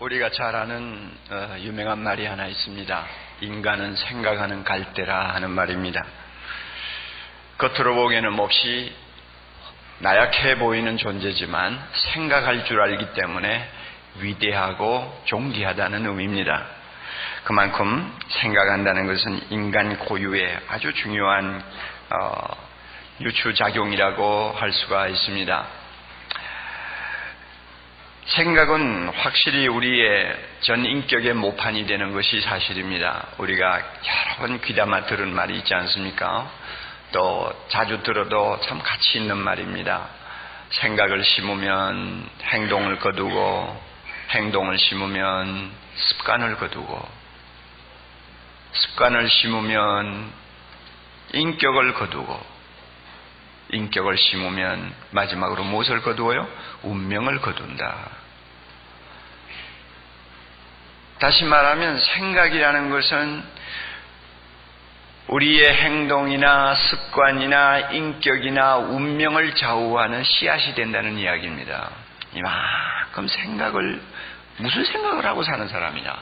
우리가 잘 아는 어, 유명한 말이 하나 있습니다. 인간은 생각하는 갈대라 하는 말입니다. 겉으로 보기에는 몹시 나약해 보이는 존재지만 생각할 줄 알기 때문에 위대하고 존귀하다는 의미입니다. 그만큼 생각한다는 것은 인간 고유의 아주 중요한 어, 유추작용이라고 할 수가 있습니다. 생각은 확실히 우리의 전 인격의 모판이 되는 것이 사실입니다. 우리가 여러 번 귀담아 들은 말이 있지 않습니까? 또 자주 들어도 참 가치 있는 말입니다. 생각을 심으면 행동을 거두고 행동을 심으면 습관을 거두고 습관을 심으면 인격을 거두고 인격을 심으면 마지막으로 무엇을 거두어요? 운명을 거둔다. 다시 말하면 생각이라는 것은 우리의 행동이나 습관이나 인격이나 운명을 좌우하는 씨앗이 된다는 이야기입니다. 이만큼 생각을 무슨 생각을 하고 사는 사람이냐?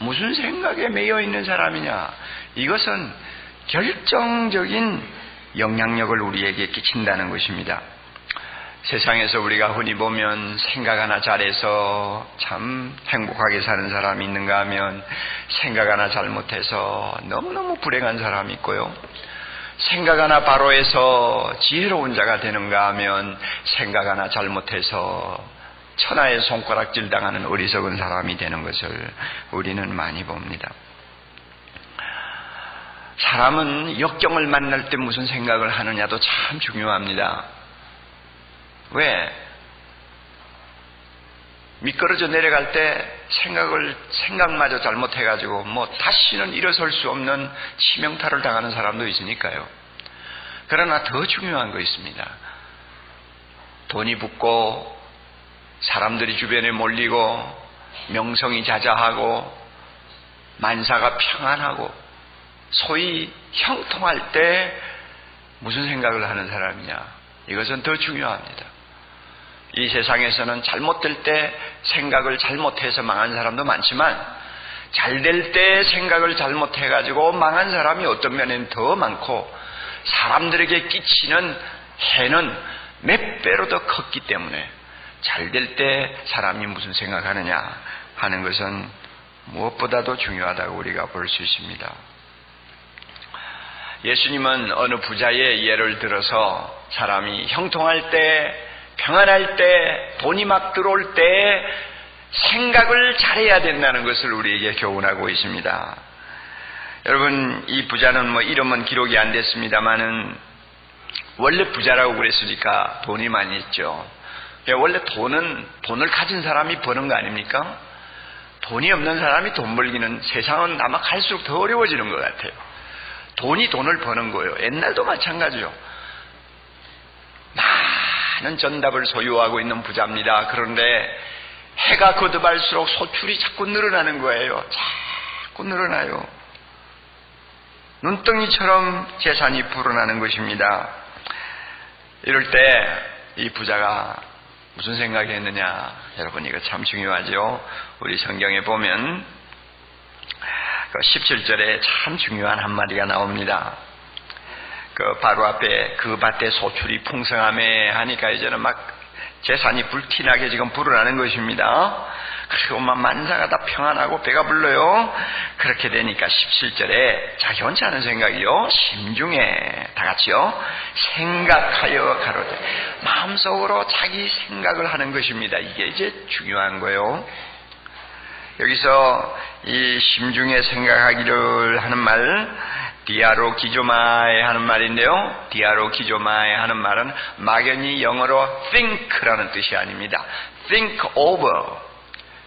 무슨 생각에 매여 있는 사람이냐? 이것은 결정적인 영향력을 우리에게 끼친다는 것입니다. 세상에서 우리가 흔히 보면 생각 하나 잘해서 참 행복하게 사는 사람이 있는가 하면 생각 하나 잘못해서 너무너무 불행한 사람이 있고요. 생각 하나 바로 해서 지혜로운 자가 되는가 하면 생각 하나 잘못해서 천하의 손가락질 당하는 어리석은 사람이 되는 것을 우리는 많이 봅니다. 사람은 역경을 만날 때 무슨 생각을 하느냐도 참 중요합니다. 왜? 미끄러져 내려갈 때 생각을, 생각마저 잘못해가지고 뭐 다시는 일어설 수 없는 치명타를 당하는 사람도 있으니까요. 그러나 더 중요한 거 있습니다. 돈이 붙고 사람들이 주변에 몰리고 명성이 자자하고 만사가 평안하고 소위 형통할 때 무슨 생각을 하는 사람이냐. 이것은 더 중요합니다. 이 세상에서는 잘못될 때 생각을 잘못해서 망한 사람도 많지만 잘 될 때 생각을 잘못해가지고 망한 사람이 어떤 면에는 더 많고 사람들에게 끼치는 해는 몇 배로 더 컸기 때문에 잘 될 때 사람이 무슨 생각하느냐 하는 것은 무엇보다도 중요하다고 우리가 볼 수 있습니다. 예수님은 어느 부자의 예를 들어서 사람이 형통할 때 평안할 때, 돈이 막 들어올 때 생각을 잘해야 된다는 것을 우리에게 교훈하고 있습니다. 여러분, 이 부자는 뭐 이름은 기록이 안 됐습니다만은 원래 부자라고 그랬으니까 돈이 많이 있죠. 예, 원래 돈은 돈을 가진 사람이 버는 거 아닙니까? 돈이 없는 사람이 돈 벌기는 세상은 아마 갈수록 더 어려워지는 것 같아요. 돈이 돈을 버는 거예요. 옛날도 마찬가지요. 많은 전답을 소유하고 있는 부자입니다. 그런데 해가 거듭할수록 소출이 자꾸 늘어나는 거예요. 자꾸 늘어나요. 눈덩이처럼 재산이 불어나는 것입니다. 이럴 때 이 부자가 무슨 생각이 했느냐? 여러분 이거 참 중요하죠. 우리 성경에 보면 17절에 그참 중요한 한마디가 나옵니다. 그 바로 앞에 그 밭에 소출이 풍성함에 하니까 이제는 막 재산이 불티나게 지금 불어나는 것입니다. 그리고 막 만사가 다 평안하고 배가 불러요. 그렇게 되니까 17절에 자기 혼자 하는 생각이요. 심중에 다 같이요. 생각하여 가로되 마음속으로 자기 생각을 하는 것입니다. 이게 이제 중요한 거예요. 여기서 이 심중에 생각하기를 하는 말 디아로 기조마에 하는 말인데요. 디아로 기조마에 하는 말은 막연히 영어로 think라는 뜻이 아닙니다. think over.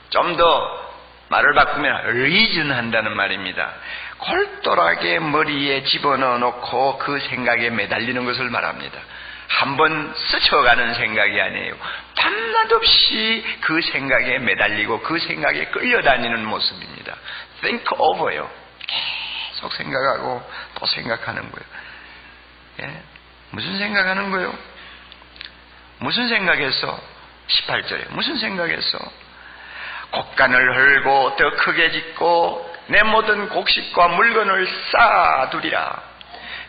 좀 더 말을 바꾸면 reason 한다는 말입니다. 골똘하게 머리에 집어넣어 놓고 그 생각에 매달리는 것을 말합니다. 한번 스쳐가는 생각이 아니에요. 밤낮 없이 그 생각에 매달리고 그 생각에 끌려다니는 모습입니다. think over요. 계속 생각하고 또 생각하는 거예요. 예? 무슨 생각하는 거예요? 무슨 생각했어? 18절에 무슨 생각했어? 곡간을 헐고 더 크게 짓고 내 모든 곡식과 물건을 쌓아두리라.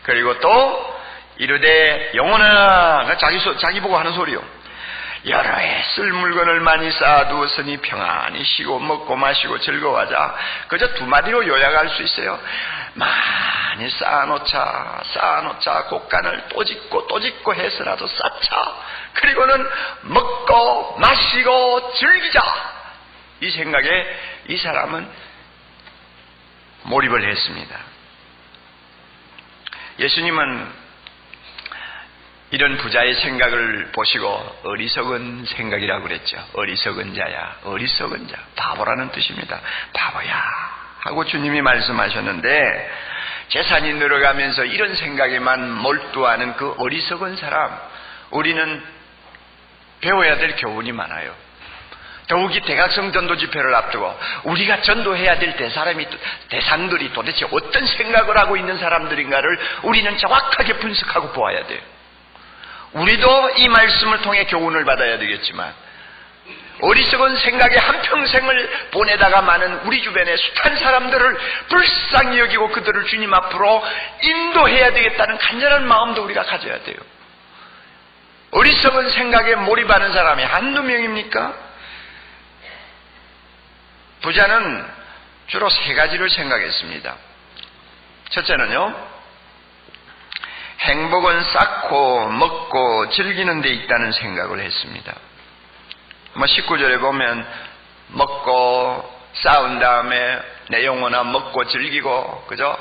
그리고 또 이르되 영혼아 자기 소, 자기 보고 하는 소리요. 여러 해 쓸 물건을 많이 쌓아두었으니 평안히 쉬고 먹고 마시고 즐거워하자. 그저 두 마디로 요약할 수 있어요. 많이 쌓아놓자, 쌓아놓자, 곡간을 또 짓고 또 짓고 해서라도 쌓자. 그리고는 먹고 마시고 즐기자. 이 생각에 이 사람은 몰입을 했습니다. 예수님은 이런 부자의 생각을 보시고 어리석은 생각이라고 그랬죠. 어리석은 자야, 어리석은 자, 바보라는 뜻입니다. 바보야 하고 주님이 말씀하셨는데 재산이 늘어가면서 이런 생각에만 몰두하는 그 어리석은 사람, 우리는 배워야 될 교훈이 많아요. 더욱이 대각성 전도 집회를 앞두고 우리가 전도해야 될 대사람이 대상들이 도대체 어떤 생각을 하고 있는 사람들인가를 우리는 정확하게 분석하고 보아야 돼요. 우리도 이 말씀을 통해 교훈을 받아야 되겠지만 어리석은 생각에 한평생을 보내다가 많은 우리 주변의 숱한 사람들을 불쌍히 여기고 그들을 주님 앞으로 인도해야 되겠다는 간절한 마음도 우리가 가져야 돼요. 어리석은 생각에 몰입하는 사람이 한두 명입니까? 부자는 주로 세 가지를 생각했습니다. 첫째는요, 행복은 쌓고 먹고 즐기는 데 있다는 생각을 했습니다. 뭐 19절에 보면 먹고 싸운 다음에 내 영혼아 먹고 즐기고 그죠?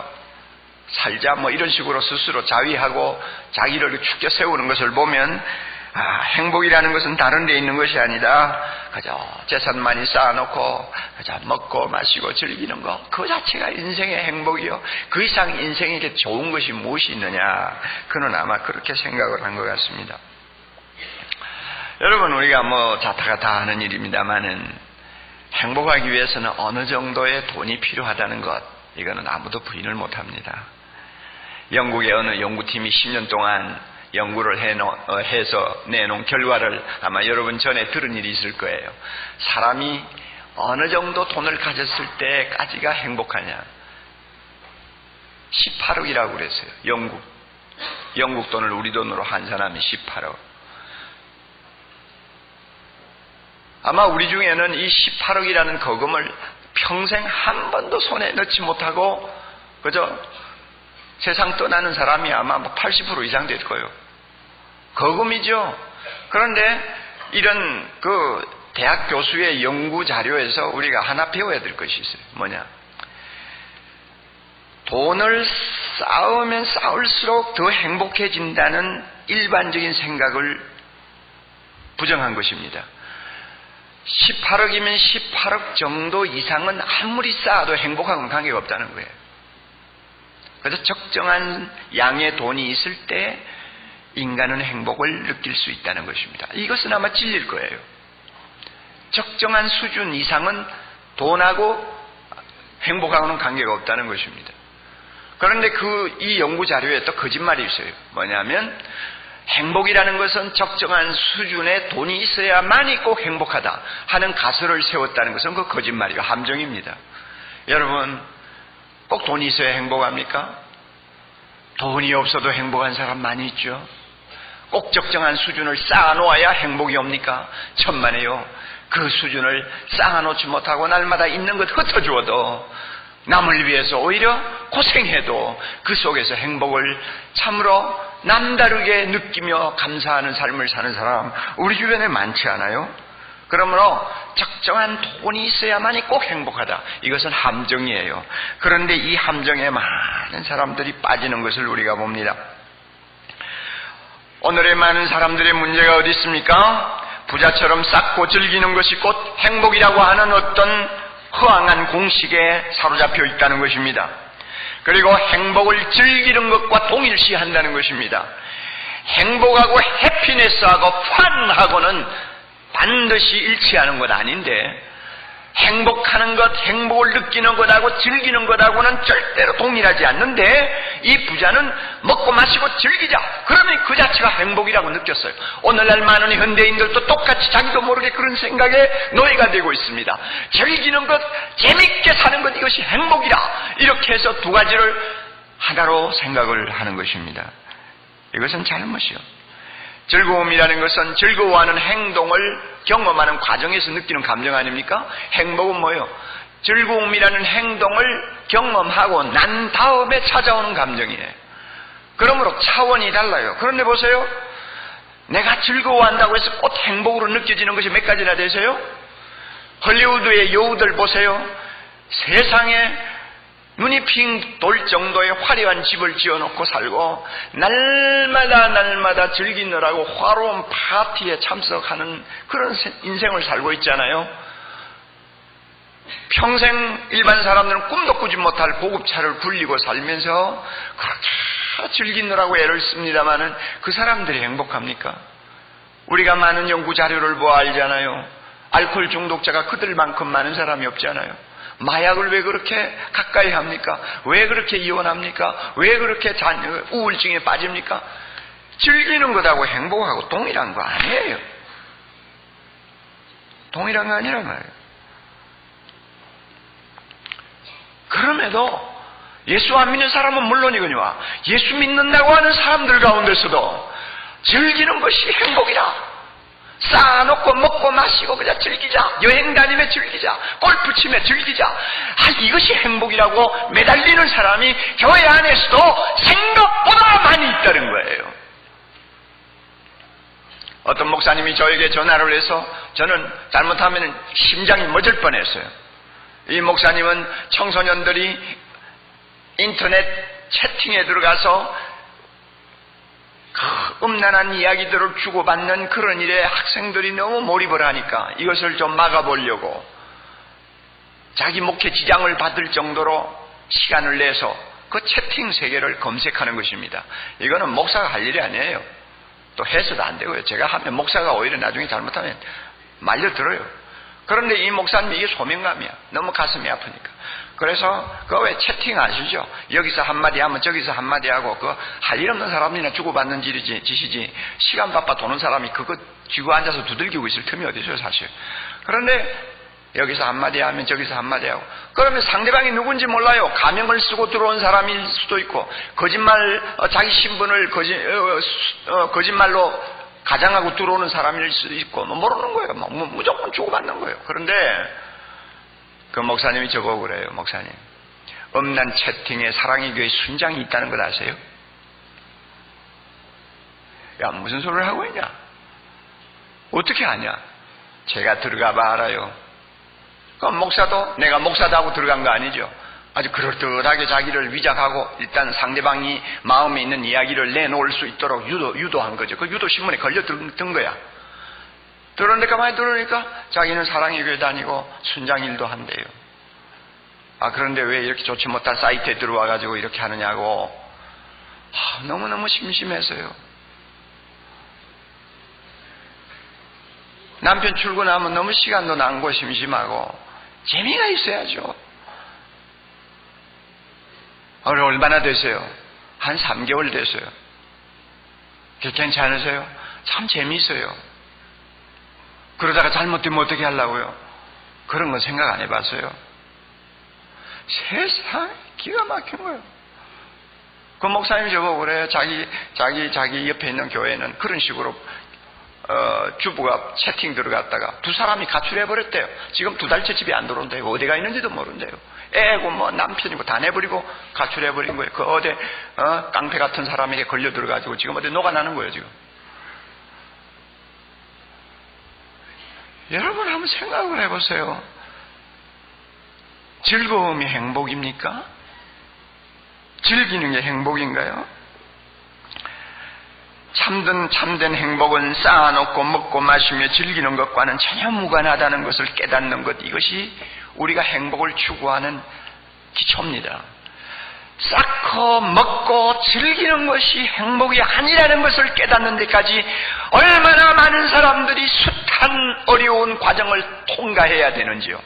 살자 뭐 이런 식으로 스스로 자위하고 자기를 축겨 세우는 것을 보면 아, 행복이라는 것은 다른 데 있는 것이 아니다. 그저 재산 많이 쌓아놓고 그저 먹고 마시고 즐기는 것. 그 자체가 인생의 행복이요. 그 이상 인생에게 좋은 것이 무엇이 있느냐. 그는 아마 그렇게 생각을 한 것 같습니다. 여러분 우리가 뭐 자타가 다 하는 일입니다만은 행복하기 위해서는 어느 정도의 돈이 필요하다는 것 이거는 아무도 부인을 못합니다. 영국의 어느 연구팀이 10년 동안 연구를 어, 해서 내놓은 결과를 아마 여러분 전에 들은 일이 있을 거예요. 사람이 어느 정도 돈을 가졌을 때까지가 행복하냐. 18억이라고 그랬어요. 영국. 영국 돈을 우리 돈으로 환산하면 18억. 아마 우리 중에는 이 18억이라는 거금을 평생 한 번도 손에 넣지 못하고, 그저 세상 떠나는 사람이 아마 뭐80% 이상 될 거예요. 거금이죠. 그런데 이런 그 대학 교수의 연구 자료에서 우리가 하나 배워야 될 것이 있어요. 뭐냐? 돈을 쌓으면 쌓을수록 더 행복해진다는 일반적인 생각을 부정한 것입니다. 18억이면 18억 정도 이상은 아무리 쌓아도 행복하고는 관계가 없다는 거예요. 그래서 적정한 양의 돈이 있을 때 인간은 행복을 느낄 수 있다는 것입니다. 이것은 아마 진리일 거예요. 적정한 수준 이상은 돈하고 행복하고는 관계가 없다는 것입니다. 그런데 그 이 연구 자료에 또 거짓말이 있어요. 뭐냐면 행복이라는 것은 적정한 수준의 돈이 있어야만이 꼭 행복하다 하는 가설을 세웠다는 것은 그 거짓말이고 함정입니다. 여러분 꼭 돈이 있어야 행복합니까? 돈이 없어도 행복한 사람 많이 있죠. 꼭 적정한 수준을 쌓아놓아야 행복이 옵니까? 천만에요. 그 수준을 쌓아놓지 못하고 날마다 있는 것 흩어주어도 남을 위해서 오히려 고생해도 그 속에서 행복을 참으로 남다르게 느끼며 감사하는 삶을 사는 사람 우리 주변에 많지 않아요? 그러므로 적정한 돈이 있어야만이 꼭 행복하다. 이것은 함정이에요. 그런데 이 함정에 많은 사람들이 빠지는 것을 우리가 봅니다. 오늘의 많은 사람들의 문제가 어디 있습니까? 부자처럼 쌓고 즐기는 것이 곧 행복이라고 하는 어떤 허황한 공식에 사로잡혀 있다는 것입니다. 그리고 행복을 즐기는 것과 동일시한다는 것입니다. 행복하고 해피네스하고 판하고는 반드시 일치하는 것 아닌데 행복하는 것, 행복을 느끼는 것하고 즐기는 것하고는 절대로 동일하지 않는데 이 부자는 먹고 마시고 즐기자. 그러면 그 자체가 행복이라고 느꼈어요. 오늘날 많은 현대인들도 똑같이 자기도 모르게 그런 생각에 노예가 되고 있습니다. 즐기는 것, 재밌게 사는 것 이것이 행복이다. 이렇게 해서 두 가지를 하나로 생각을 하는 것입니다. 이것은 잘못이요. 즐거움이라는 것은 즐거워하는 행동을 경험하는 과정에서 느끼는 감정 아닙니까? 행복은 뭐예요? 즐거움이라는 행동을 경험하고 난 다음에 찾아오는 감정이에요. 그러므로 차원이 달라요. 그런데 보세요. 내가 즐거워한다고 해서 꼭 행복으로 느껴지는 것이 몇 가지나 되세요? 헐리우드의 여우들 보세요. 세상에 눈이 핑 돌 정도의 화려한 집을 지어놓고 살고 날마다 날마다 즐기느라고 화로운 파티에 참석하는 그런 인생을 살고 있잖아요. 평생 일반 사람들은 꿈도 꾸지 못할 고급차를 굴리고 살면서 그렇게 즐기느라고 애를 씁니다마는 그 사람들이 행복합니까? 우리가 많은 연구 자료를 보아 알잖아요. 알코올 중독자가 그들만큼 많은 사람이 없잖아요. 마약을 왜 그렇게 가까이 합니까? 왜 그렇게 이혼합니까? 왜 그렇게 우울증에 빠집니까? 즐기는 것하고 행복하고 동일한 거 아니에요. 동일한 거 아니란 말이에요. 그럼에도 예수 안 믿는 사람은 물론이거니와 예수 믿는다고 하는 사람들 가운데서도 즐기는 것이 행복이다. 쌓아놓고 먹고 마시고 그냥 즐기자. 여행 다니며 즐기자. 골프 치며 즐기자. 아, 이것이 행복이라고 매달리는 사람이 교회 안에서도 생각보다 많이 있다는 거예요. 어떤 목사님이 저에게 전화를 해서 저는 잘못하면 심장이 멎을 뻔했어요. 이 목사님은 청소년들이 인터넷 채팅에 들어가서 그 음란한 이야기들을 주고받는 그런 일에 학생들이 너무 몰입을 하니까 이것을 좀 막아보려고 자기 목회 지장을 받을 정도로 시간을 내서 그 채팅 세계를 검색하는 것입니다. 이거는 목사가 할 일이 아니에요. 또 해서도 안 되고요. 제가 하면 목사가 오히려 나중에 잘못하면 말려들어요. 그런데 이 목사님 이게 소명감이야. 너무 가슴이 아프니까. 그래서 그 왜 채팅 아시죠? 여기서 한마디 하면 저기서 한마디 하고 그 할 일 없는 사람이나 주고받는 짓이지, 시간 바빠 도는 사람이 그거 쥐고 앉아서 두들기고 있을 틈이 어디 있어요 사실. 그런데 여기서 한마디 하면 저기서 한마디 하고 그러면 상대방이 누군지 몰라요. 가명을 쓰고 들어온 사람일 수도 있고 거짓말 어, 자기 신분을 거짓, 어, 어, 거짓말로 가장하고 들어오는 사람일 수도 있고 뭐 모르는 거예요. 뭐, 무조건 주고받는 거예요. 그런데 그 목사님이 저보고 그래요, 목사님. 음란 채팅에 사랑의 교회 순장이 있다는 걸 아세요? 야, 무슨 소리를 하고 있냐? 어떻게 아냐? 제가 들어가 봐 알아요. 그럼 목사도 내가 목사다 하고 들어간 거 아니죠? 아주 그럴듯하게 자기를 위장하고 일단 상대방이 마음에 있는 이야기를 내놓을 수 있도록 유도, 유도한 거죠. 그 유도 신문에 걸려든 거야. 들었는데 가만히 들으니까 자기는 사랑의 교회 다니고 순장 일도 한대요. 아, 그런데 왜 이렇게 좋지 못한 사이트에 들어와가지고 이렇게 하느냐고. 아, 너무너무 심심해서요. 남편 출근하면 너무 시간도 남고 심심하고 재미가 있어야죠. 얼마나 되세요? 한 3개월 됐어요. 괜찮으세요? 참 재미있어요. 그러다가 잘못되면 어떻게 하려고요? 그런 건 생각 안 해봤어요. 세상 기가 막힌 거예요. 그 목사님이 저보고 그래요. 자기, 자기, 자기 옆에 있는 교회는 그런 식으로, 어, 주부가 채팅 들어갔다가 두 사람이 가출해버렸대요. 지금 두 달째 집에 안 들어온대요. 어디가 있는지도 모른대요. 애고 뭐 남편이고 다 내버리고 가출해버린 거예요. 그 어디, 어, 깡패 같은 사람에게 걸려 들어가지고 지금 어디 녹아나는 거예요, 지금. 여러분 한번 생각을 해보세요. 즐거움이 행복입니까? 즐기는 게 행복인가요? 참된, 참된 행복은 쌓아놓고 먹고 마시며 즐기는 것과는 전혀 무관하다는 것을 깨닫는 것, 이것이 우리가 행복을 추구하는 기초입니다. 쌓고 먹고 즐기는 것이 행복이 아니라는 것을 깨닫는 데까지 얼마나 많은 사람들이 숱한 어려운 과정을 통과해야 되는지요.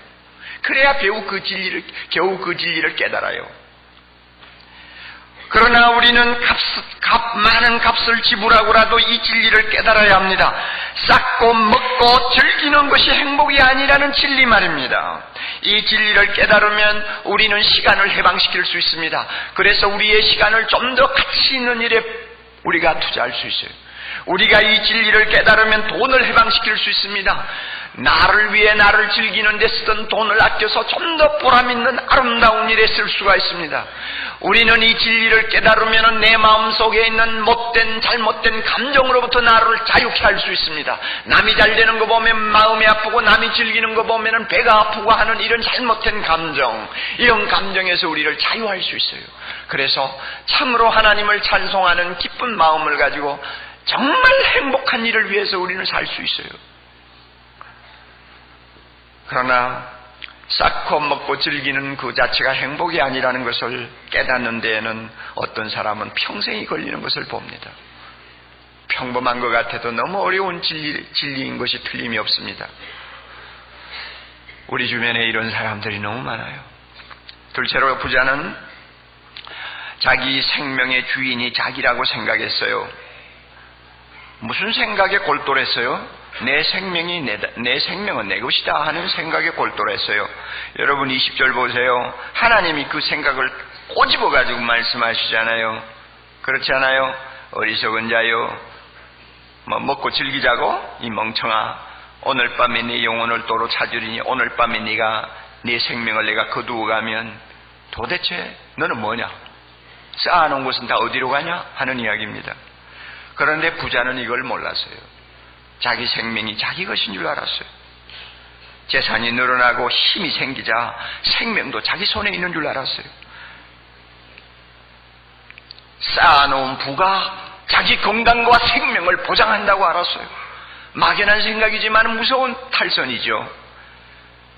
그래야 배우 그 진리를, 겨우 그 진리를 깨달아요. 그러나 우리는 값, 값, 많은 값을 지불하고라도 이 진리를 깨달아야 합니다. 쌓고 먹고 즐기는 것이 행복이 아니라는 진리 말입니다. 이 진리를 깨달으면 우리는 시간을 해방시킬 수 있습니다. 그래서 우리의 시간을 좀 더 가치 있는 일에 우리가 투자할 수 있어요. 우리가 이 진리를 깨달으면 돈을 해방시킬 수 있습니다. 나를 위해 나를 즐기는 데 쓰던 돈을 아껴서 좀 더 보람있는 아름다운 일에 쓸 수가 있습니다. 우리는 이 진리를 깨달으면 내 마음속에 있는 못된 잘못된 감정으로부터 나를 자유케 할 수 있습니다. 남이 잘 되는 거 보면 마음이 아프고 남이 즐기는 거 보면 배가 아프고 하는 이런 잘못된 감정 이런 감정에서 우리를 자유할 수 있어요. 그래서 참으로 하나님을 찬송하는 기쁜 마음을 가지고 정말 행복한 일을 위해서 우리는 살 수 있어요. 그러나 쌓고 먹고 즐기는 그 자체가 행복이 아니라는 것을 깨닫는 데에는 어떤 사람은 평생이 걸리는 것을 봅니다. 평범한 것 같아도 너무 어려운 진리, 진리인 것이 틀림이 없습니다. 우리 주변에 이런 사람들이 너무 많아요. 둘째로 부자는 자기 생명의 주인이 자기라고 생각했어요. 무슨 생각에 골똘했어요? 내 생명이 내, 내 생명은 내 것이다 하는 생각에 골똘했어요. 여러분 20절 보세요. 하나님이 그 생각을 꼬집어 가지고 말씀하시잖아요. 그렇지 않아요? 어리석은 자요. 뭐 먹고 즐기자고 이 멍청아. 오늘 밤에 네 영혼을 도로 찾으리니 오늘 밤에 네가 네 생명을 내가 거두어 가면 도대체 너는 뭐냐? 쌓아놓은 곳은 다 어디로 가냐? 하는 이야기입니다. 그런데 부자는 이걸 몰랐어요. 자기 생명이 자기 것인 줄 알았어요. 재산이 늘어나고 힘이 생기자 생명도 자기 손에 있는 줄 알았어요. 쌓아놓은 부가 자기 건강과 생명을 보장한다고 알았어요. 막연한 생각이지만 무서운 탈선이죠.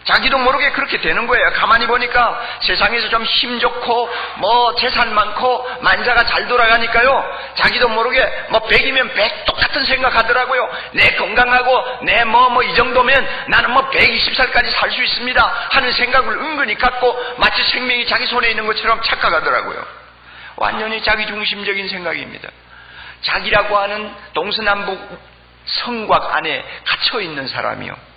자기도 모르게 그렇게 되는 거예요. 가만히 보니까 세상에서 좀 힘 좋고 뭐 재산 많고 만자가 잘 돌아가니까요. 자기도 모르게 뭐 100이면 100 똑같은 생각하더라고요. 내 건강하고 내 뭐 뭐 이 정도면 나는 뭐 120살까지 살 수 있습니다 하는 생각을 은근히 갖고 마치 생명이 자기 손에 있는 것처럼 착각하더라고요. 완전히 자기 중심적인 생각입니다. 자기라고 하는 동서남북 성곽 안에 갇혀 있는 사람이요.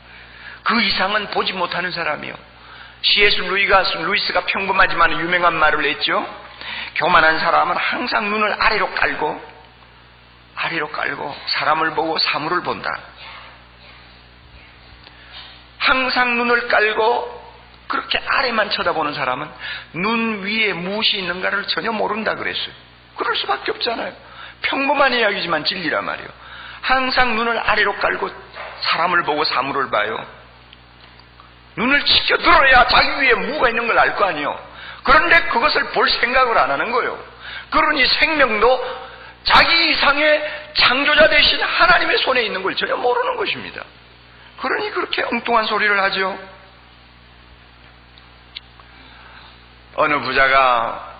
그 이상은 보지 못하는 사람이요. C.S. 루이가, 루이스가 평범하지만 유명한 말을 했죠. 교만한 사람은 항상 눈을 아래로 깔고, 아래로 깔고 사람을 보고 사물을 본다. 항상 눈을 깔고 그렇게 아래만 쳐다보는 사람은 눈 위에 무엇이 있는가를 전혀 모른다 그랬어요. 그럴 수밖에 없잖아요. 평범한 이야기지만 진리란 말이에요. 항상 눈을 아래로 깔고 사람을 보고 사물을 봐요. 눈을 지켜들어야 자기 위에 무가 있는 걸 알 거 아니에요. 그런데 그것을 볼 생각을 안 하는 거예요. 그러니 생명도 자기 이상의 창조자 대신 하나님의 손에 있는 걸 전혀 모르는 것입니다. 그러니 그렇게 엉뚱한 소리를 하죠. 어느 부자가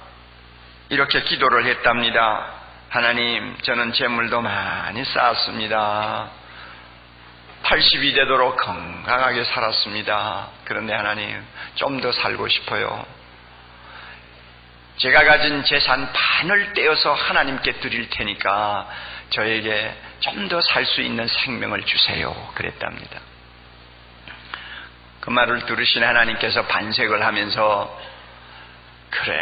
이렇게 기도를 했답니다. 하나님, 저는 재물도 많이 쌓았습니다. 80이 되도록 건강하게 살았습니다. 그런데 하나님, 좀 더 살고 싶어요. 제가 가진 재산 반을 떼어서 하나님께 드릴 테니까 저에게 좀 더 살 수 있는 생명을 주세요. 그랬답니다. 그 말을 들으신 하나님께서 반색을 하면서 그래.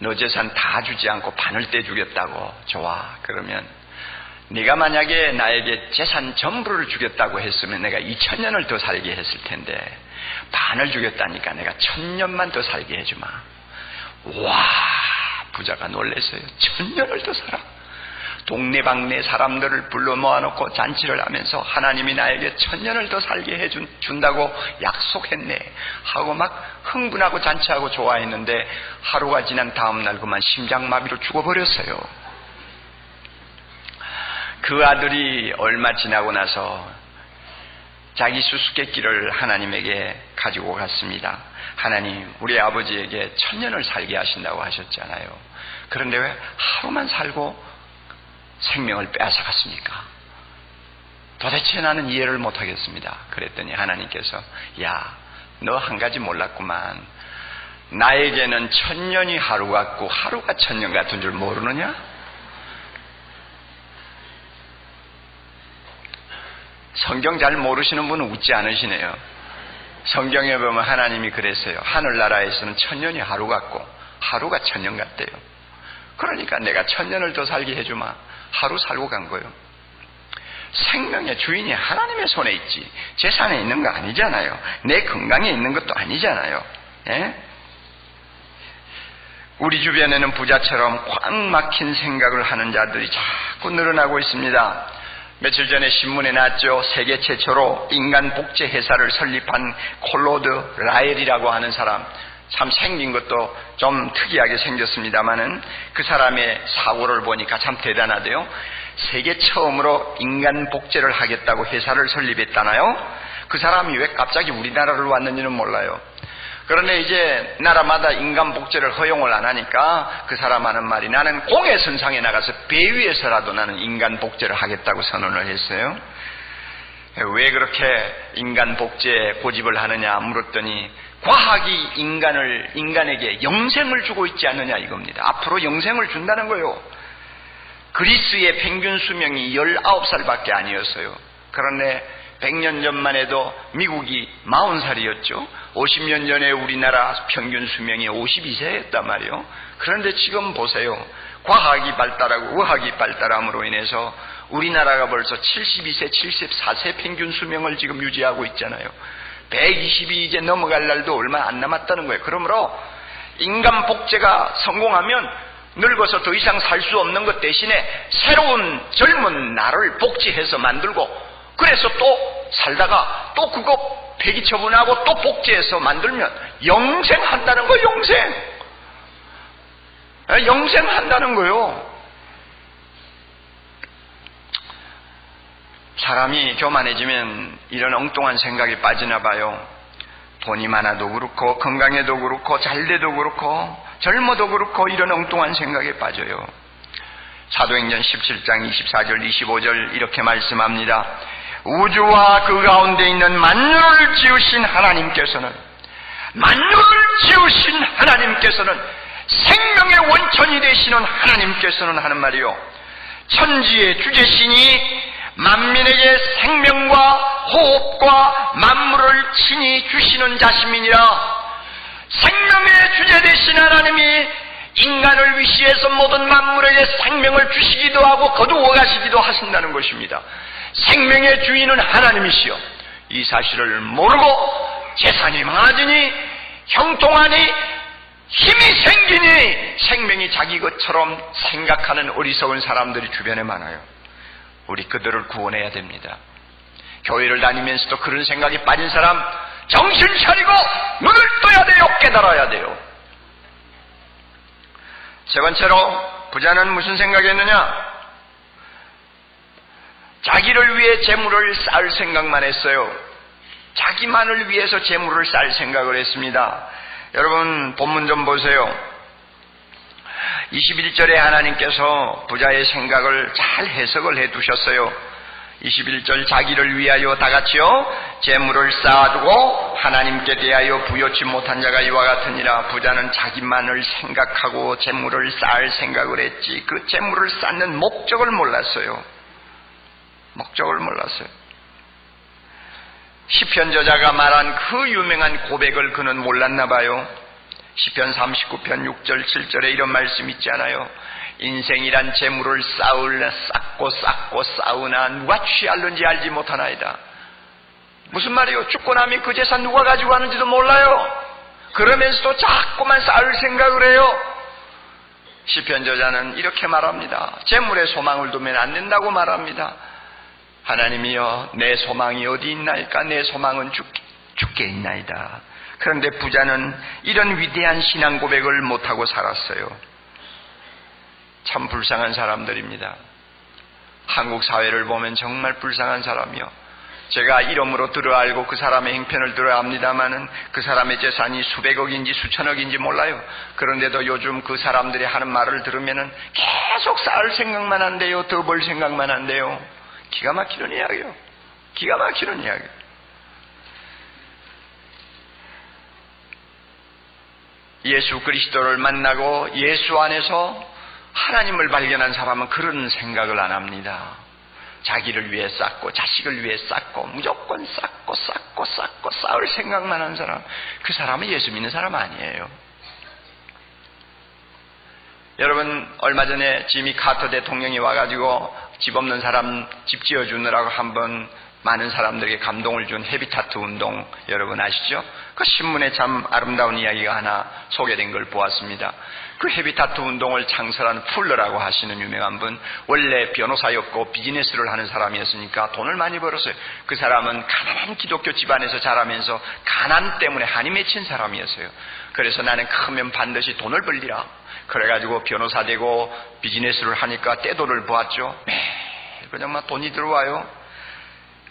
너 재산 다 주지 않고 반을 떼주겠다고. 좋아. 그러면 네가 만약에 나에게 재산 전부를 주겠다고 했으면 내가 2천년을 더 살게 했을 텐데 반을 주겠다니까 내가 천년만 더 살게 해주마. 와 부자가 놀랬어요. 천년을 더 살아. 동네방네 사람들을 불러 모아놓고 잔치를 하면서 하나님이 나에게 천년을 더 살게 해준다고 약속했네 하고 막 흥분하고 잔치하고 좋아했는데 하루가 지난 다음날 그만 심장마비로 죽어버렸어요. 그 아들이 얼마 지나고 나서 자기 수수께끼를 하나님에게 가지고 갔습니다. 하나님, 우리 아버지에게 천년을 살게 하신다고 하셨잖아요. 그런데 왜 하루만 살고 생명을 빼앗아갔습니까? 도대체 나는 이해를 못하겠습니다. 그랬더니 하나님께서 야, 너 한 가지 몰랐구만. 나에게는 천년이 하루 같고 하루가 천년 같은 줄 모르느냐? 성경 잘 모르시는 분은 웃지 않으시네요. 성경에 보면 하나님이 그랬어요. 하늘나라에서는 천년이 하루 같고 하루가 천년 같대요. 그러니까 내가 천년을 더 살게 해주마. 하루 살고 간 거예요. 생명의 주인이 하나님의 손에 있지. 재산에 있는 거 아니잖아요. 내 건강에 있는 것도 아니잖아요. 예? 우리 주변에는 부자처럼 꽉 막힌 생각을 하는 자들이 자꾸 늘어나고 있습니다. 며칠 전에 신문에 났죠. 세계 최초로 인간 복제 회사를 설립한 콜로드 라엘이라고 하는 사람. 참 생긴 것도 좀 특이하게 생겼습니다만은 그 사람의 사고를 보니까 참 대단하대요. 세계 처음으로 인간 복제를 하겠다고 회사를 설립했다나요? 그 사람이 왜 갑자기 우리나라를 왔는지는 몰라요. 그런데 이제 나라마다 인간 복제를 허용을 안 하니까 그 사람 하는 말이 나는 공의 선상에 나가서 배 위에서라도 나는 인간 복제를 하겠다고 선언을 했어요. 왜 그렇게 인간 복제 고집을 하느냐 물었더니 과학이 인간을 인간에게 영생을 주고 있지 않느냐 이겁니다. 앞으로 영생을 준다는 거요. 그리스의 평균 수명이 19살밖에 아니었어요. 그런데 100년 전만 해도 미국이 40살이었죠. 50년 전에 우리나라 평균 수명이 52세였단 말이에요. 그런데 지금 보세요. 과학이 발달하고 의학이 발달함으로 인해서 우리나라가 벌써 72세, 74세 평균 수명을 지금 유지하고 있잖아요. 120이 이제 넘어갈 날도 얼마 안 남았다는 거예요. 그러므로 인간 복제가 성공하면 늙어서 더 이상 살 수 없는 것 대신에 새로운 젊은 나를 복제해서 만들고 그래서 또 살다가 또 그거 폐기 처분하고 또 복제해서 만들면 영생 한다는 거 영생. 예, 영생 한다는 거요. 사람이 교만해지면 이런 엉뚱한 생각이 빠지나 봐요. 돈이 많아도 그렇고 건강해도 그렇고 잘돼도 그렇고 젊어도 그렇고 이런 엉뚱한 생각에 빠져요. 사도행전 17장 24절 25절 이렇게 말씀합니다. 우주와 그 가운데 있는 만유를 지으신 하나님께서는 만유를 지으신 하나님께서는 생명의 원천이 되시는 하나님께서는 하는 말이요. 천지의 주제신이 만민에게 생명과 호흡과 만물을 친히 주시는 자심이니라. 생명의 주제 되신 하나님이 인간을 위시해서 모든 만물에게 생명을 주시기도 하고 거두어 가시기도 하신다는 것입니다. 생명의 주인은 하나님이시여. 이 사실을 모르고 재산이 많아지니 형통하니 힘이 생기니 생명이 자기 것처럼 생각하는 어리석은 사람들이 주변에 많아요. 우리 그들을 구원해야 됩니다. 교회를 다니면서도 그런 생각이 빠진 사람 정신 차리고 눈을 떠야 돼요. 깨달아야 돼요. 세 번째로 부자는 무슨 생각이었느냐? 자기를 위해 재물을 쌓을 생각만 했어요. 자기만을 위해서 재물을 쌓을 생각을 했습니다. 여러분 본문 좀 보세요. 21절에 하나님께서 부자의 생각을 잘 해석을 해 두셨어요. 21절 자기를 위하여 다 같이요 재물을 쌓아두고 하나님께 대하여 부여치 못한 자가 이와 같으니라 부자는 자기만을 생각하고 재물을 쌓을 생각을 했지 그 재물을 쌓는 목적을 몰랐어요. 목적을 몰랐어요. 시편 저자가 말한 그 유명한 고백을 그는 몰랐나 봐요. 시편 39편 6절 7절에 이런 말씀 있지 않아요. 인생이란 재물을 쌓을 쌓고 쌓고 쌓으나 누가 취할는지 알지 못하나이다. 무슨 말이요? 죽고 나면 그 재산 누가 가지고 가는지도 몰라요. 그러면서도 자꾸만 쌓을 생각을 해요. 시편 저자는 이렇게 말합니다. 재물에 소망을 두면 안 된다고 말합니다. 하나님이여 내 소망이 어디 있나이까 내 소망은 죽, 죽게 있나이다. 그런데 부자는 이런 위대한 신앙 고백을 못하고 살았어요. 참 불쌍한 사람들입니다. 한국 사회를 보면 정말 불쌍한 사람이요. 제가 이름으로 들어 알고 그 사람의 행편을 들어 압니다마는 그 사람의 재산이 수백억인지 수천억인지 몰라요. 그런데도 요즘 그 사람들이 하는 말을 들으면은 계속 쌓을 생각만 한대요. 더 벌 생각만 한대요. 기가 막히는 이야기요. 기가 막히는 이야기. 예수 그리스도를 만나고 예수 안에서 하나님을 발견한 사람은 그런 생각을 안 합니다. 자기를 위해 쌓고 자식을 위해 쌓고 무조건 쌓고 쌓고 쌓고 쌓을 생각만 하는 사람 그 사람은 예수 믿는 사람 아니에요. 여러분 얼마 전에 지미 카터 대통령이 와가지고 집 없는 사람 집 지어주느라고 한번 많은 사람들에게 감동을 준 헤비타트 운동 여러분 아시죠? 그 신문에 참 아름다운 이야기가 하나 소개된 걸 보았습니다. 그 헤비타트 운동을 창설한 풀러라고 하시는 유명한 분, 원래 변호사였고 비즈니스를 하는 사람이었으니까 돈을 많이 벌었어요. 그 사람은 가난한 기독교 집안에서 자라면서 가난 때문에 한이 맺힌 사람이었어요. 그래서 나는 크면 반드시 돈을 벌리라. 그래가지고 변호사 되고 비즈니스를 하니까 떼돈을 보았죠. 매일 그냥 막 돈이 들어와요.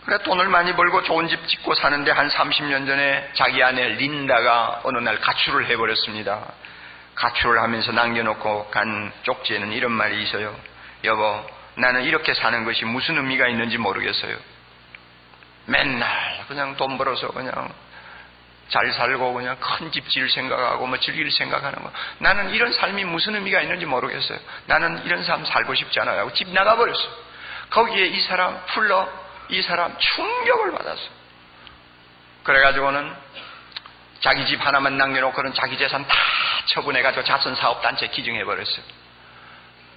그래 돈을 많이 벌고 좋은 집 짓고 사는데 한 30년 전에 자기 아내 린다가 어느 날 가출을 해버렸습니다. 가출을 하면서 남겨놓고 간 쪽지에는 이런 말이 있어요. 여보, 나는 이렇게 사는 것이 무슨 의미가 있는지 모르겠어요. 맨날 그냥 돈 벌어서 그냥 잘 살고 그냥 큰 집 지을 생각하고 뭐 즐길 생각하는 거. 나는 이런 삶이 무슨 의미가 있는지 모르겠어요. 나는 이런 삶 살고 싶지 않아요. 하고 집 나가버렸어. 거기에 이 사람 풀러 이 사람 충격을 받았어. 그래가지고는 자기 집 하나만 남겨놓고는 자기 재산 다 처분해가지고 자선사업단체 기증해버렸어요.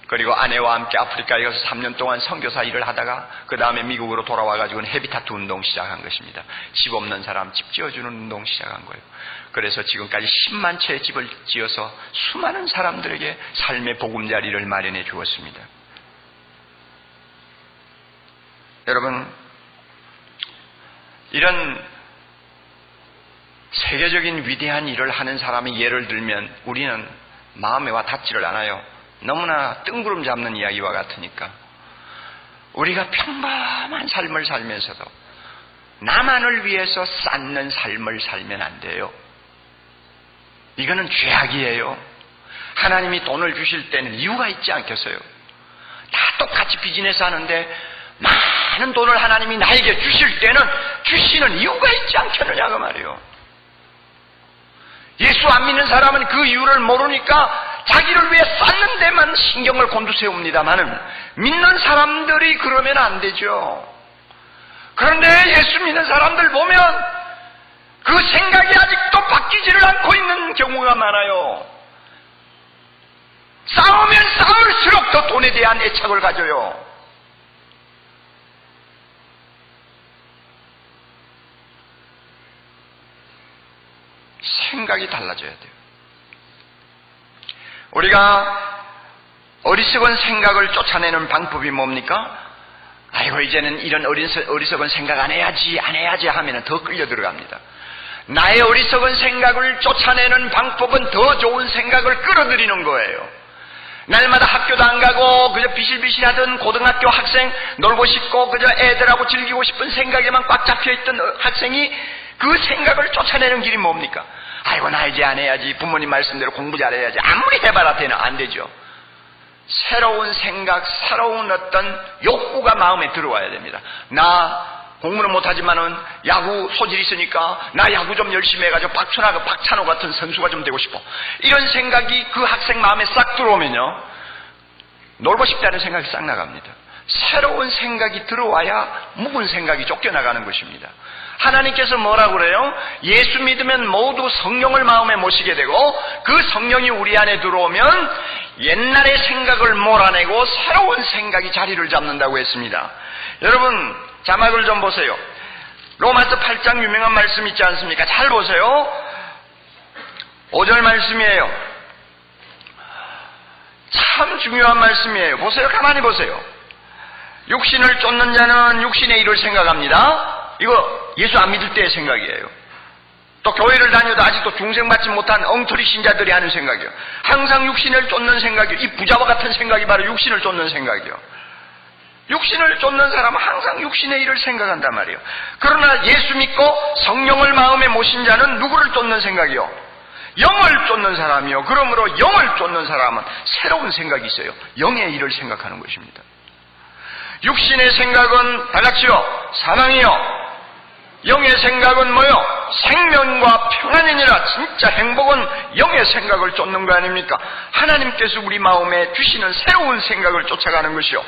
그리고 아내와 함께 아프리카에 가서 3년 동안 선교사 일을 하다가 그 다음에 미국으로 돌아와가지고는 헤비타트 운동 시작한 것입니다. 집 없는 사람 집 지어주는 운동 시작한 거예요. 그래서 지금까지 10만 채의 집을 지어서 수많은 사람들에게 삶의 보금자리를 마련해 주었습니다. 여러분, 이런 세계적인 위대한 일을 하는 사람의 예를 들면 우리는 마음에 와 닿지를 않아요. 너무나 뜬구름 잡는 이야기와 같으니까. 우리가 평범한 삶을 살면서도 나만을 위해서 쌓는 삶을 살면 안 돼요. 이거는 죄악이에요. 하나님이 돈을 주실 때는 이유가 있지 않겠어요? 다 똑같이 비즈니스 하는데 많은 돈을 하나님이 나에게 주실 때는 주시는 이유가 있지 않겠느냐 그 말이에요. 예수 안 믿는 사람은 그 이유를 모르니까 자기를 위해 쌓는 데만 신경을 곤두세웁니다만은 믿는 사람들이 그러면 안 되죠. 그런데 예수 믿는 사람들 보면 그 생각이 아직도 바뀌지를 않고 있는 경우가 많아요. 싸우면 싸울수록 더 돈에 대한 애착을 가져요. 생각이 달라져야 돼요. 우리가 어리석은 생각을 쫓아내는 방법이 뭡니까? 아이고, 이제는 이런 어리석은 생각 안 해야지, 안 해야지 하면 더 끌려 들어갑니다. 나의 어리석은 생각을 쫓아내는 방법은 더 좋은 생각을 끌어들이는 거예요. 날마다 학교도 안 가고 그저 비실비실하던 고등학교 학생 놀고 싶고 그저 애들하고 즐기고 싶은 생각에만 꽉 잡혀 있던 학생이 그 생각을 쫓아내는 길이 뭡니까? 아이고 나 이제 안 해야지 부모님 말씀대로 공부 잘해야지 아무리 해봐라 되는 안 되죠. 새로운 생각, 새로운 어떤 욕구가 마음에 들어와야 됩니다. 나 공부는 못하지만은 야구 소질 있으니까 나 야구 좀 열심히 해가지고 박준하고 박찬호 같은 선수가 좀 되고 싶어. 이런 생각이 그 학생 마음에 싹 들어오면요. 놀고 싶다는 생각이 싹 나갑니다. 새로운 생각이 들어와야 묵은 생각이 쫓겨나가는 것입니다. 하나님께서 뭐라고 그래요? 예수 믿으면 모두 성령을 마음에 모시게 되고 그 성령이 우리 안에 들어오면 옛날의 생각을 몰아내고 새로운 생각이 자리를 잡는다고 했습니다. 여러분 자막을 좀 보세요. 로마서 8장 유명한 말씀 있지 않습니까? 잘 보세요. 5절 말씀이에요. 참 중요한 말씀이에요. 보세요. 가만히 보세요. 육신을 쫓는 자는 육신의 일을 생각합니다. 이거 예수 안 믿을 때의 생각이에요. 또 교회를 다녀도 아직도 중생받지 못한 엉터리 신자들이 하는 생각이에요. 항상 육신을 쫓는 생각이에요. 이 부자와 같은 생각이 바로 육신을 쫓는 생각이에요. 육신을 쫓는 사람은 항상 육신의 일을 생각한단 말이에요. 그러나 예수 믿고 성령을 마음에 모신 자는 누구를 쫓는 생각이요? 영을 쫓는 사람이요. 그러므로 영을 쫓는 사람은 새로운 생각이 있어요. 영의 일을 생각하는 것입니다. 육신의 생각은 다 같이요. 사망이요. 영의 생각은 뭐요? 생명과 평안이니라. 진짜 행복은 영의 생각을 쫓는 거 아닙니까? 하나님께서 우리 마음에 주시는 새로운 생각을 쫓아가는 것이요.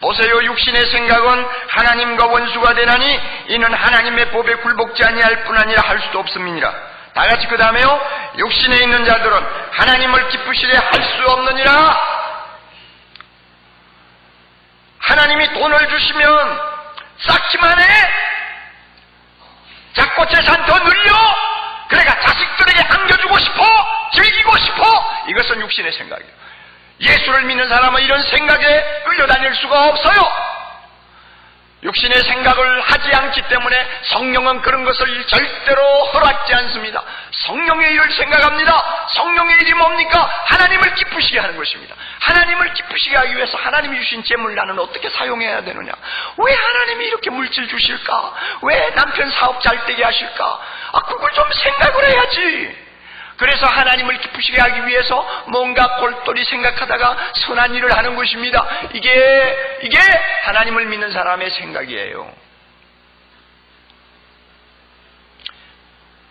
보세요. 육신의 생각은 하나님과 원수가 되나니 이는 하나님의 법에 굴복지 아니할 뿐 아니라 할 수도 없음이니라. 다 같이 그 다음에요. 육신에 있는 자들은 하나님을 기쁘시게 할수 없느니라. 하나님이 돈을 주시면 쌓기만 해. 이것은 육신의 생각이에요. 예수를 믿는 사람은 이런 생각에 끌려다닐 수가 없어요. 육신의 생각을 하지 않기 때문에 성령은 그런 것을 절대로 허락지 않습니다. 성령의 일을 생각합니다. 성령의 일이 뭡니까? 하나님을 기쁘시게 하는 것입니다. 하나님을 기쁘시게 하기 위해서 하나님이 주신 재물 나는 어떻게 사용해야 되느냐? 왜 하나님이 이렇게 물질 주실까? 왜 남편 사업 잘 되게 하실까? 아, 그걸 좀 생각을 해야지. 그래서 하나님을 기쁘시게 하기 위해서 뭔가 골똘히 생각하다가 선한 일을 하는 것입니다. 이게, 이게 하나님을 믿는 사람의 생각이에요.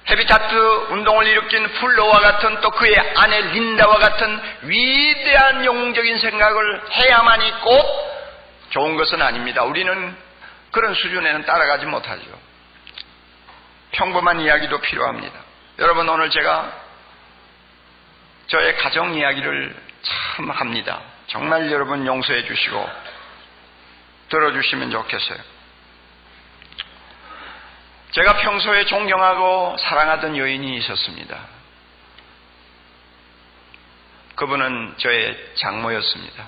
헤비타트 운동을 일으킨 풀로와 같은 또 그의 아내 린다와 같은 위대한 영웅적인 생각을 해야만이 꼭 좋은 것은 아닙니다. 우리는 그런 수준에는 따라가지 못하죠. 평범한 이야기도 필요합니다. 여러분 오늘 제가 저의 가정 이야기를 참 합니다. 정말 여러분 용서해 주시고 들어주시면 좋겠어요. 제가 평소에 존경하고 사랑하던 여인이 있었습니다. 그분은 저의 장모였습니다.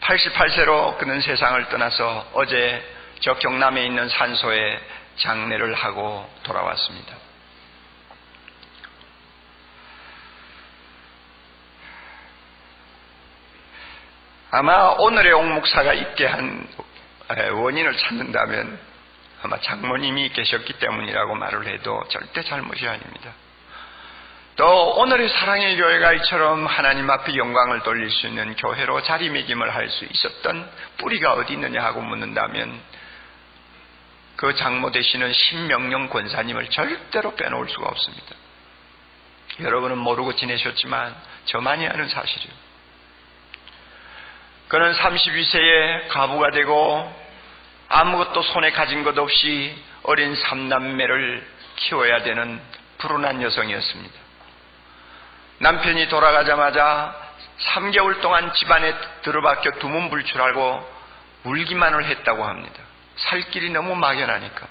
88세로 그는 세상을 떠나서 어제 저 경남에 있는 산소에 장례를 하고 돌아왔습니다. 아마 오늘의 옥목사가 있게 한 원인을 찾는다면 아마 장모님이 계셨기 때문이라고 말을 해도 절대 잘못이 아닙니다. 또 오늘의 사랑의 교회가 이처럼 하나님 앞에 영광을 돌릴 수 있는 교회로 자리매김을 할 수 있었던 뿌리가 어디 있느냐 하고 묻는다면 그 장모 되시는 신명령 권사님을 절대로 빼놓을 수가 없습니다. 여러분은 모르고 지내셨지만 저만이 아는 사실이에요. 그는 32세에 가부가 되고 아무것도 손에 가진 것 없이 어린 삼남매를 키워야 되는 불운한 여성이었습니다. 남편이 돌아가자마자 3개월 동안 집안에 들어박혀 두문불출하고 울기만을 했다고 합니다. 살 길이 너무 막연하니까.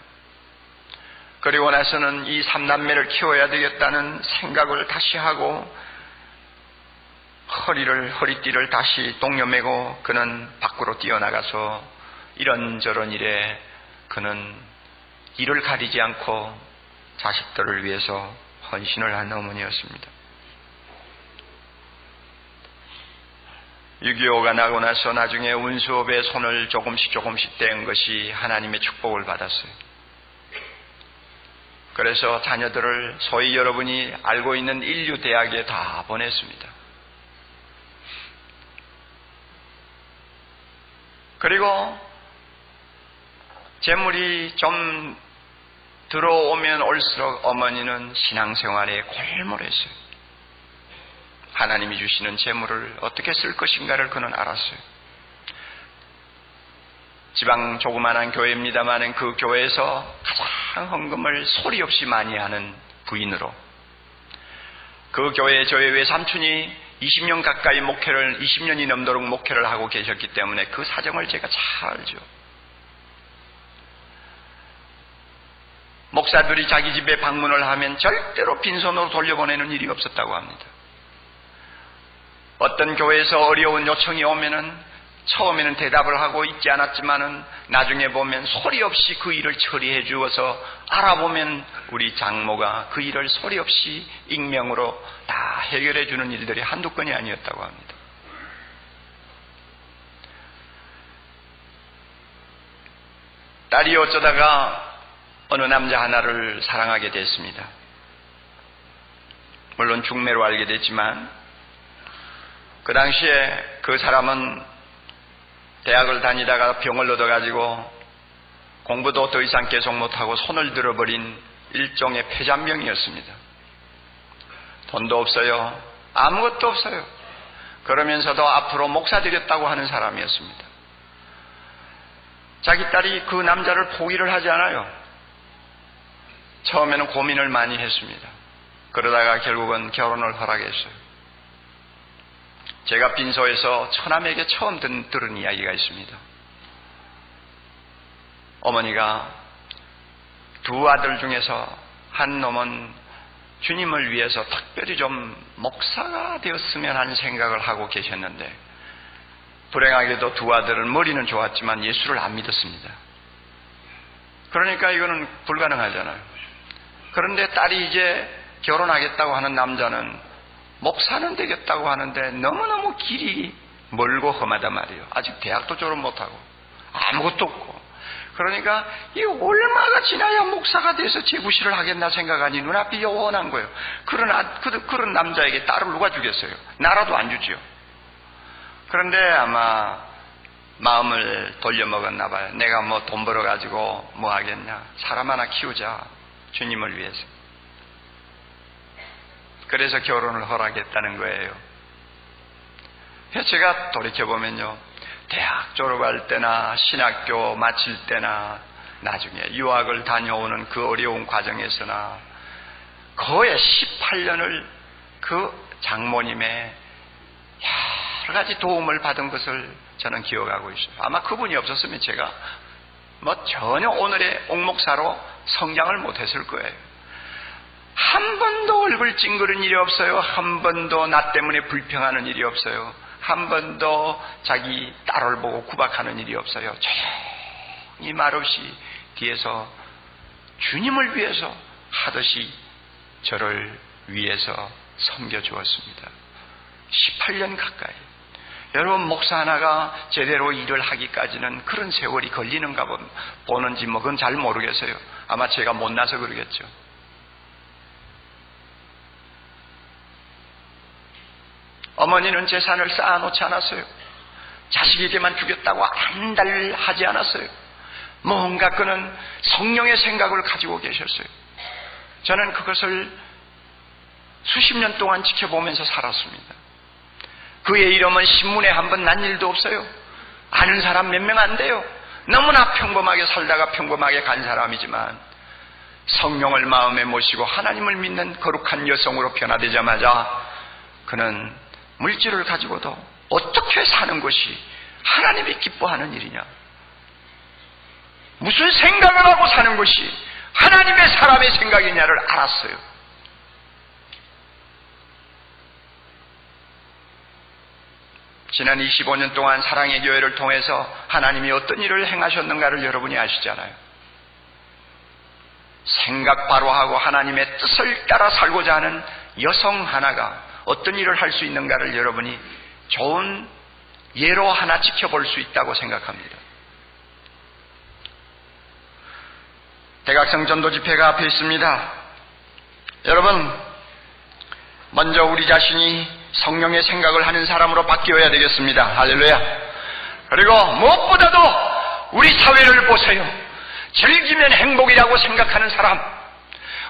그리고 나서는 이 삼남매를 키워야 되겠다는 생각을 다시 하고 허리를 허리띠를 다시 동여매고 그는 밖으로 뛰어나가서 이런저런 일에 그는 이를 가리지 않고 자식들을 위해서 헌신을 한 어머니였습니다. 6.25가 나고 나서 나중에 운수업에 손을 조금씩 조금씩 댄 것이 하나님의 축복을 받았어요. 그래서 자녀들을 소위 여러분이 알고 있는 인류 대학에 다 보냈습니다. 그리고 재물이 좀 들어오면 올수록 어머니는 신앙생활에 골몰했어요. 하나님이 주시는 재물을 어떻게 쓸 것인가를 그는 알았어요. 지방 조그만한 교회입니다만 그 교회에서 가장 헌금을 소리 없이 많이 하는 부인으로 그 교회에 저희 외삼촌이 20년 가까이 목회를 20년이 넘도록 목회를 하고 계셨기 때문에 그 사정을 제가 잘 알죠. 목사들이 자기 집에 방문을 하면 절대로 빈손으로 돌려보내는 일이 없었다고 합니다. 어떤 교회에서 어려운 요청이 오면은 처음에는 대답을 하고 있지 않았지만은 나중에 보면 소리 없이 그 일을 처리해 주어서 알아보면 우리 장모가 그 일을 소리 없이 익명으로 다 해결해 주는 일들이 한두 건이 아니었다고 합니다. 딸이 어쩌다가 어느 남자 하나를 사랑하게 됐습니다. 물론 중매로 알게 됐지만 그 당시에 그 사람은 대학을 다니다가 병을 얻어가지고 공부도 더 이상 계속 못하고 손을 들어버린 일종의 폐잔병이었습니다. 돈도 없어요. 아무것도 없어요. 그러면서도 앞으로 목사 되겠다고 하는 사람이었습니다. 자기 딸이 그 남자를 포기를 하지 않아요. 처음에는 고민을 많이 했습니다. 그러다가 결국은 결혼을 허락했어요. 제가 빈소에서 처남에게 처음 들은 이야기가 있습니다. 어머니가 두 아들 중에서 한 놈은 주님을 위해서 특별히 좀 목사가 되었으면 하는 생각을 하고 계셨는데 불행하게도 두 아들은 머리는 좋았지만 예수를 안 믿었습니다. 그러니까 이거는 불가능하잖아요. 그런데 딸이 이제 결혼하겠다고 하는 남자는 목사는 되겠다고 하는데 너무너무 길이 멀고 험하단 말이에요. 아직 대학도 졸업 못하고 아무것도 없고 그러니까 이 얼마가 지나야 목사가 돼서 제구실을 하겠나 생각하니 눈앞이 영원한 거예요. 그런, 아, 그, 그런 남자에게 딸을 누가 주겠어요? 나라도 안 주지요. 그런데 아마 마음을 돌려먹었나 봐요. 내가 뭐 돈 벌어가지고 뭐 하겠냐. 사람 하나 키우자. 주님을 위해서. 그래서 결혼을 허락했다는 거예요. 제가 돌이켜보면요. 대학 졸업할 때나 신학교 마칠 때나 나중에 유학을 다녀오는 그 어려운 과정에서나 거의 18년을 그 장모님의 여러 가지 도움을 받은 것을 저는 기억하고 있어요. 아마 그분이 없었으면 제가 뭐 전혀 오늘의 옥목사로 성장을 못했을 거예요. 한 번도 얼굴 찡그른 일이 없어요. 한 번도 나 때문에 불평하는 일이 없어요. 한 번도 자기 딸을 보고 구박하는 일이 없어요. 조용히 말없이 뒤에서 주님을 위해서 하듯이 저를 위해서 섬겨주었습니다. 18년 가까이. 여러분, 목사 하나가 제대로 일을 하기까지는 그런 세월이 걸리는가 보는지 뭐 그건 잘 모르겠어요. 아마 제가 못나서 그러겠죠. 어머니는 재산을 쌓아놓지 않았어요. 자식에게만 주겠다고 안달하지 않았어요. 뭔가 그는 성령의 생각을 가지고 계셨어요. 저는 그것을 수십 년 동안 지켜보면서 살았습니다. 그의 이름은 신문에 한 번 난 일도 없어요. 아는 사람 몇 명 안 돼요. 너무나 평범하게 살다가 평범하게 간 사람이지만 성령을 마음에 모시고 하나님을 믿는 거룩한 여성으로 변화되자마자 그는 물질을 가지고도 어떻게 사는 것이 하나님이 기뻐하는 일이냐? 무슨 생각을 하고 사는 것이 하나님의 사람의 생각이냐를 알았어요. 지난 25년 동안 사랑의 교회를 통해서 하나님이 어떤 일을 행하셨는가를 여러분이 아시잖아요. 생각 바로 하고 하나님의 뜻을 따라 살고자 하는 여성 하나가 어떤 일을 할 수 있는가를 여러분이 좋은 예로 하나 지켜볼 수 있다고 생각합니다. 대각성 전도 집회가 앞에 있습니다. 여러분, 먼저 우리 자신이 성령의 생각을 하는 사람으로 바뀌어야 되겠습니다. 할렐루야. 그리고 무엇보다도 우리 사회를 보세요. 즐기면 행복이라고 생각하는 사람,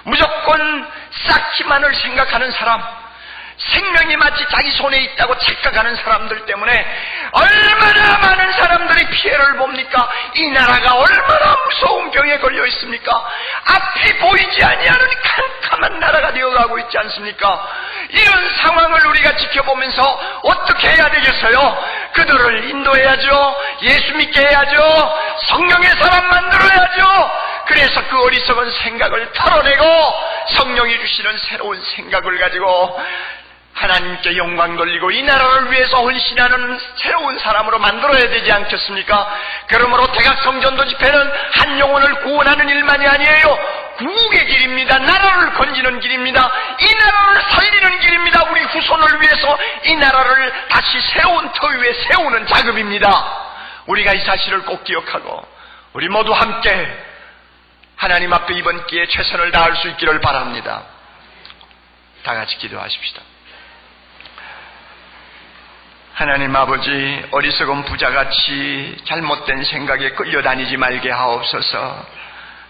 무조건 쌓기만을 생각하는 사람, 생명이 마치 자기 손에 있다고 착각하는 사람들 때문에 얼마나 많은 사람들이 피해를 봅니까? 이 나라가 얼마나 무서운 병에 걸려 있습니까? 앞이 보이지 아니하는 캄캄한 나라가 되어가고 있지 않습니까? 이런 상황을 우리가 지켜보면서 어떻게 해야 되겠어요? 그들을 인도해야죠. 예수 믿게 해야죠. 성령의 사람 만들어야죠. 그래서 그 어리석은 생각을 털어내고 성령이 주시는 새로운 생각을 가지고 하나님께 영광 돌리고 이 나라를 위해서 헌신하는 새로운 사람으로 만들어야 되지 않겠습니까? 그러므로 대각성전도 집회는 한 영혼을 구원하는 일만이 아니에요. 구국의 길입니다. 나라를 건지는 길입니다. 이 나라를 살리는 길입니다. 우리 후손을 위해서 이 나라를 다시 새로운 터 위에 세우는 작업입니다. 우리가 이 사실을 꼭 기억하고 우리 모두 함께 하나님 앞에 이번 기회에 최선을 다할 수 있기를 바랍니다. 다 같이 기도하십시다. 하나님 아버지 어리석은 부자같이 잘못된 생각에 끌려다니지 말게 하옵소서.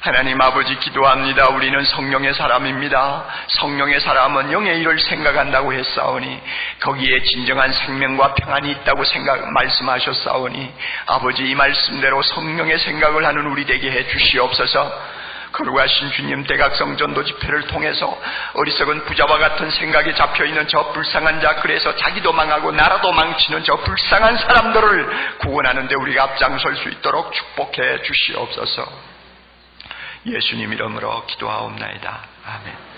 하나님 아버지 기도합니다. 우리는 성령의 사람입니다. 성령의 사람은 영의 일을 생각한다고 했사오니 거기에 진정한 생명과 평안이 있다고 생각 말씀하셨사오니 아버지 이 말씀대로 성령의 생각을 하는 우리 되게 해 주시옵소서. 거룩하신 주님 대각성 전도 집회를 통해서 어리석은 부자와 같은 생각에 잡혀있는 저 불쌍한 자 그래서 자기도 망하고 나라도 망치는 저 불쌍한 사람들을 구원하는데 우리가 앞장설 수 있도록 축복해 주시옵소서 예수님 이름으로 기도하옵나이다. 아멘.